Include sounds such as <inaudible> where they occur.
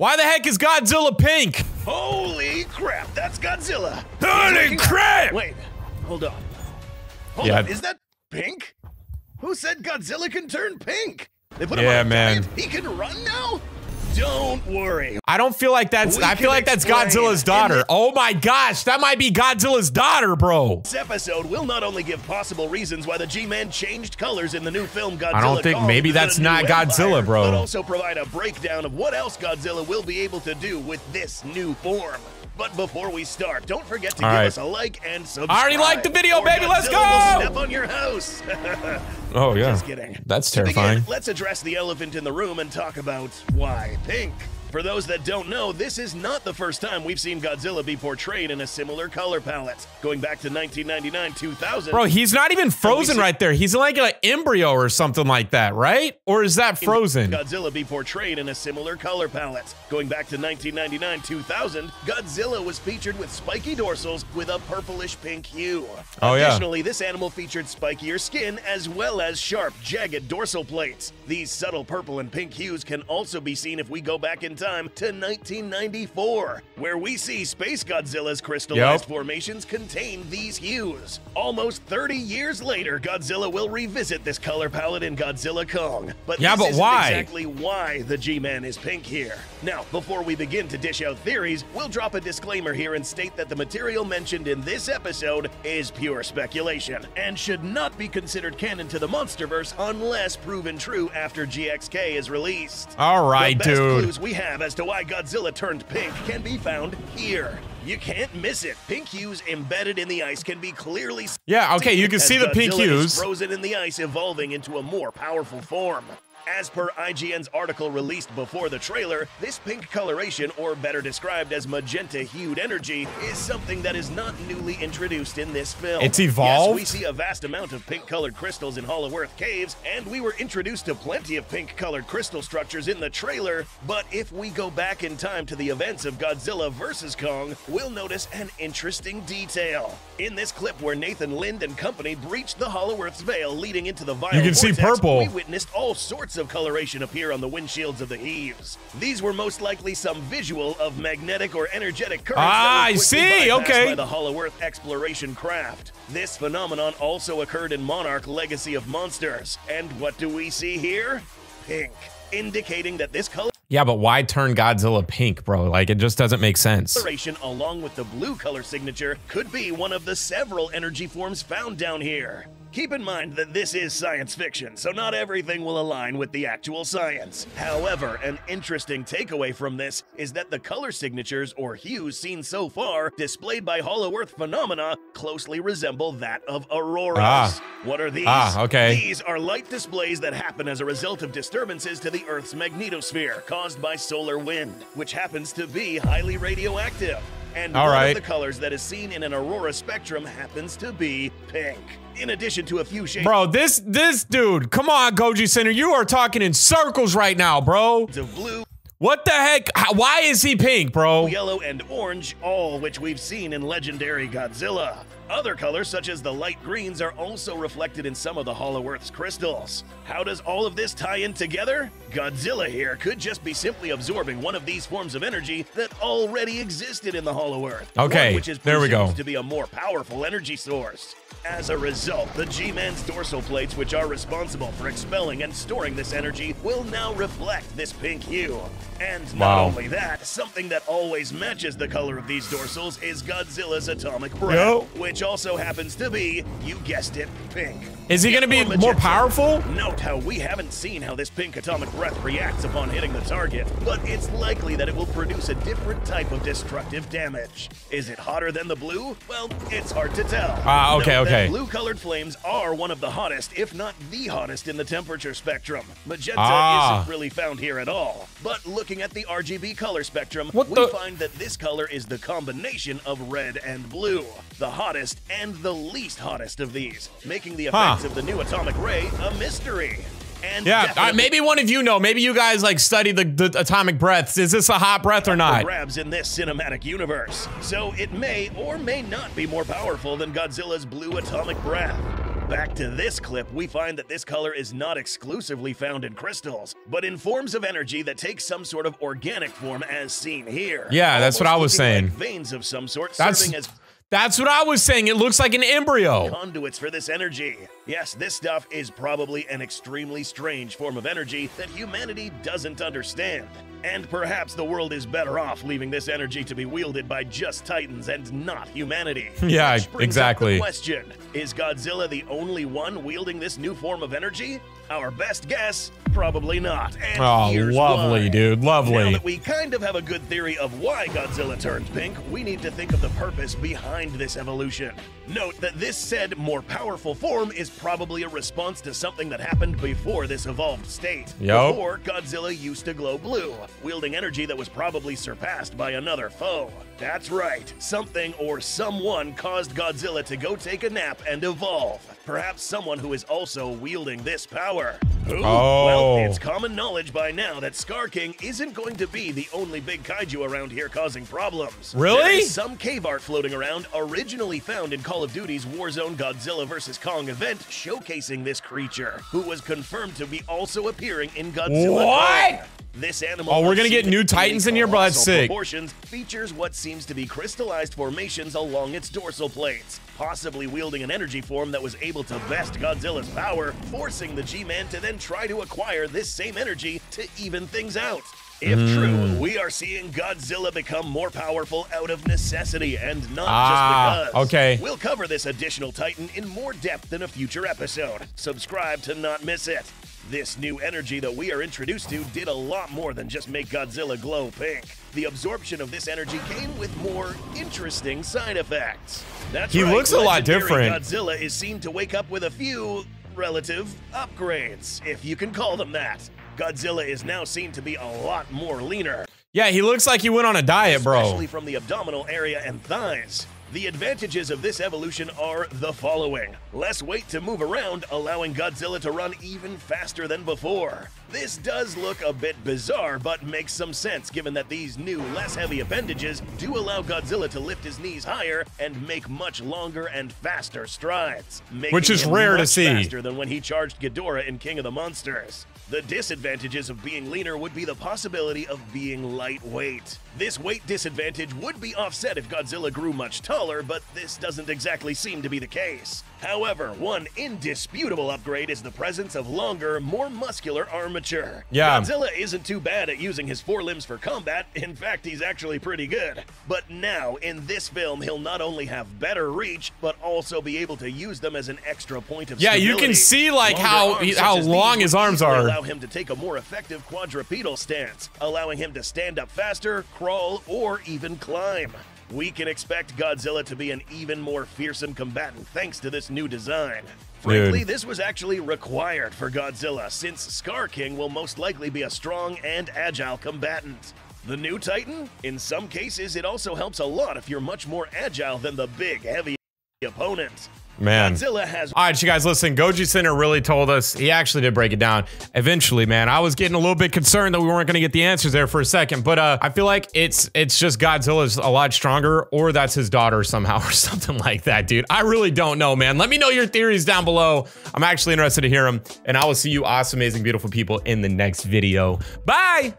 Why the heck is Godzilla pink? Holy crap, that's Godzilla. Holy crap! up. Wait, hold on. Hold Yeah. on, is that pink? Who said Godzilla can turn pink? They put him Yeah, on man. diet? He can run now? Don't worry. I don't feel like that's. We I feel like that's Godzilla's daughter. Oh my gosh, that might be Godzilla's daughter, bro. This episode will not only give possible reasons why the G-Man changed colors in the new film Godzilla I don't think- maybe that's not Godzilla, Empire, bro. But also provide a breakdown of what else Godzilla will be able to do with this new form. But before we start, don't forget to All give right. us a like and subscribe. I already liked the video, baby. Let's Godzilla will go! Step on your house. <laughs> Oh yeah, Just kidding. That's begin, terrifying. let's address the elephant in the room and talk about why pink. For those that don't know, this is not the first time we've seen Godzilla be portrayed in a similar color palette. Going back to 1999-2000, Bro, he's not even frozen right there. He's like an embryo or something like that, right? Or is that frozen? Godzilla be portrayed in a similar color palette. Going back to 1999-2000, Godzilla was featured with spiky dorsals with a purplish pink hue. Oh, yeah. Additionally, this animal featured spikier skin as well as sharp, jagged dorsal plates. These subtle purple and pink hues can also be seen if we go back in time to 1994, where we see Space Godzilla's crystallized Yep. formations contain these hues. Almost 30 years later, Godzilla will revisit this color palette in Godzilla Kong. But Yeah, this but why? exactly why the G-Man is pink here. Now, before we begin to dish out theories, we'll drop a disclaimer here and state that the material mentioned in this episode is pure speculation and should not be considered canon to the MonsterVerse unless proven true after GXK is released. All right, the best dude. clues we have as to why Godzilla turned pink can be found here. You can't miss it. Pink hues embedded in the ice can be clearly Yeah, okay, you can see the pink Godzilla hues. frozen in the ice, evolving into a more powerful form. As per IGN's article released before the trailer, this pink coloration, or better described as magenta hued energy, is something that is not newly introduced in this film. It's evolved? Yes, we see a vast amount of pink colored crystals in Hollow Earth caves, and we were introduced to plenty of pink colored crystal structures in the trailer. But if we go back in time to the events of Godzilla vs. Kong, we'll notice an interesting detail. In this clip where Nathan Lind and company breached the Hollow Earth's veil leading into the vial You can see purple. We witnessed all sorts of coloration appear on the windshields of the HEAVs. These were most likely some visual of magnetic or energetic currents Ah, that I were see, okay. by the Hollow Earth exploration craft. This phenomenon also occurred in Monarch Legacy of Monsters. And what do we see here? Pink, indicating that this color Yeah, but why turn Godzilla pink, bro? Like it just doesn't make sense. coloration along with the blue color signature could be one of the several energy forms found down here. Keep in mind that this is science fiction, so not everything will align with the actual science. However, an interesting takeaway from this is that the color signatures or hues seen so far displayed by Hollow Earth phenomena closely resemble that of auroras. Ah. What are these? Ah, okay. These are light displays that happen as a result of disturbances to the Earth's magnetosphere caused by solar wind, which happens to be highly radioactive. And All one right. of the colors that is seen in an aurora spectrum happens to be pink. In addition to a few shades Bro, this this dude, come on, Goji Center. You are talking in circles right now, bro. of blue, What the heck? How- Why is he pink, bro? yellow, and orange, all which we've seen in legendary Godzilla. Other colors, such as the light greens, are also reflected in some of the Hollow Earth's crystals. How does all of this tie in together? Godzilla here could just be simply absorbing one of these forms of energy that already existed in the Hollow Earth. Okay, one which is there we go. to be a more powerful energy source. As a result, the G-Man's dorsal plates, which are responsible for expelling and storing this energy, will now reflect this pink hue. And not Wow. only that, something that always matches the color of these dorsals is Godzilla's atomic breath, Yo. which also happens to be, you guessed it, pink. Is he gonna be Or more powerful? Note how we haven't seen how this pink atomic breath reacts upon hitting the target, but it's likely that it will produce a different type of destructive damage. Is it hotter than the blue? Well, it's hard to tell. Ah, okay, Note okay. Blue-colored flames are one of the hottest, if not the hottest, in the temperature spectrum. Magenta Ah. isn't really found here at all. But looking at the RGB color spectrum, What we the- find that this color is the combination of red and blue, the hottest and the least hottest of these, making the Huh. effects of the new atomic ray a mystery. And Yeah, definitely maybe one of you know. Maybe you guys like study the, the atomic breaths. Is this a hot breath or not? grabs in this cinematic universe. So it may or may not be more powerful than Godzilla's blue atomic breath. Back to this clip, we find that this color is not exclusively found in crystals, but in forms of energy that take some sort of organic form as seen here. Yeah, that's what I was saying. like veins of some sort That's serving as that's what I was saying. It looks like an embryo. conduits for this energy. Yes, this stuff is probably an extremely strange form of energy that humanity doesn't understand. And perhaps the world is better off leaving this energy to be wielded by just Titans and not humanity. <laughs> Yeah, Which brings up exactly. question Is Godzilla the only one wielding this new form of energy? Our best guess, probably not. And Oh, lovely, why. dude. Lovely. Now that we kind of have a good theory of why Godzilla turned pink, we need to think of the purpose behind this evolution. Note that this said more powerful form is probably a response to something that happened before this evolved state. Yup. Before, Godzilla used to glow blue, wielding energy that was probably surpassed by another foe. That's right, something or someone caused Godzilla to go take a nap and evolve. Perhaps someone who is also wielding this power. Who? Oh. Well, it's common knowledge by now that Skar King isn't going to be the only big kaiju around here causing problems. Really? There is some cave art floating around, originally found in Call of Duty's Warzone Godzilla vs. Kong event, showcasing this creature, who was confirmed to be also appearing in Godzilla. What? Kong. This animal. Oh, we're gonna get new Titans in here, bro. That's sick. Proportions features what seems to be crystallized formations along its dorsal plates, possibly wielding an energy form that was able to best Godzilla's power, forcing the G-Man to then try to acquire this same energy to even things out. If Hmm. true, we are seeing Godzilla become more powerful out of necessity and not Ah, just because. okay. We'll cover this additional Titan in more depth in a future episode. Subscribe to not miss it. This new energy that we are introduced to did a lot more than just make Godzilla glow pink. The absorption of this energy came with more interesting side effects. That's He right, looks a lot different. Godzilla is seen to wake up with a few relative upgrades, if you can call them that. Godzilla is now seen to be a lot more leaner, Yeah, he looks like he went on a diet, bro. especially from the abdominal area and thighs. The advantages of this evolution are the following. Less weight to move around, allowing Godzilla to run even faster than before. This does look a bit bizarre, but makes some sense given that these new, less heavy appendages do allow Godzilla to lift his knees higher and make much longer and faster strides. making Which is him rare to see. faster than when he charged Ghidorah in King of the Monsters. The disadvantages of being leaner would be the possibility of being lightweight. This weight disadvantage would be offset if Godzilla grew much taller, but this doesn't exactly seem to be the case. However, one indisputable upgrade is the presence of longer, more muscular armature. Yeah. Godzilla isn't too bad at using his forelimbs for combat. In fact, he's actually pretty good. But now, in this film, he'll not only have better reach, but also be able to use them as an extra point of Yeah, you can see, like, Longer how- how long his arms are. Allow him to take a more effective quadrupedal stance, allowing him to stand up faster, crawl, or even climb. We can expect Godzilla to be an even more fearsome combatant thanks to this new design. Frankly, Dude. this was actually required for Godzilla, since Skar King will most likely be a strong and agile combatant. The new Titan? In some cases, it also helps a lot if you're much more agile than the big, heavy opponent. Man. Godzilla has All right, you guys, listen. Goji Center really told us. He actually did break it down. Eventually, man, I was getting a little bit concerned that we weren't going to get the answers there for a second, but uh, I feel like it's it's just Godzilla's a lot stronger, or that's his daughter somehow, <laughs> or something like that, dude. I really don't know, man. Let me know your theories down below. I'm actually interested to hear them, and I will see you, awesome, amazing, beautiful people, in the next video. Bye.